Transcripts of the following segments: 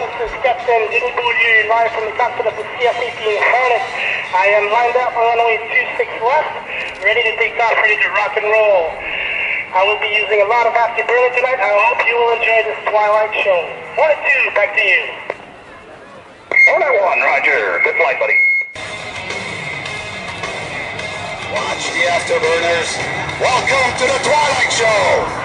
Denis Beaulieu, live from the cockpit of the CF-18 Hornet. I am lined up on runway 26 left, ready to take off, ready to rock and roll. I will be using a lot of afterburner tonight. I hope you will enjoy this Twilight show. Hornet 2, back to you. Hornet 1, roger. Good flight, buddy. Watch the afterburners. Welcome to the Twilight Show.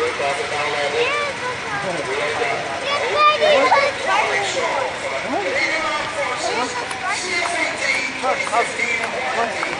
We're about to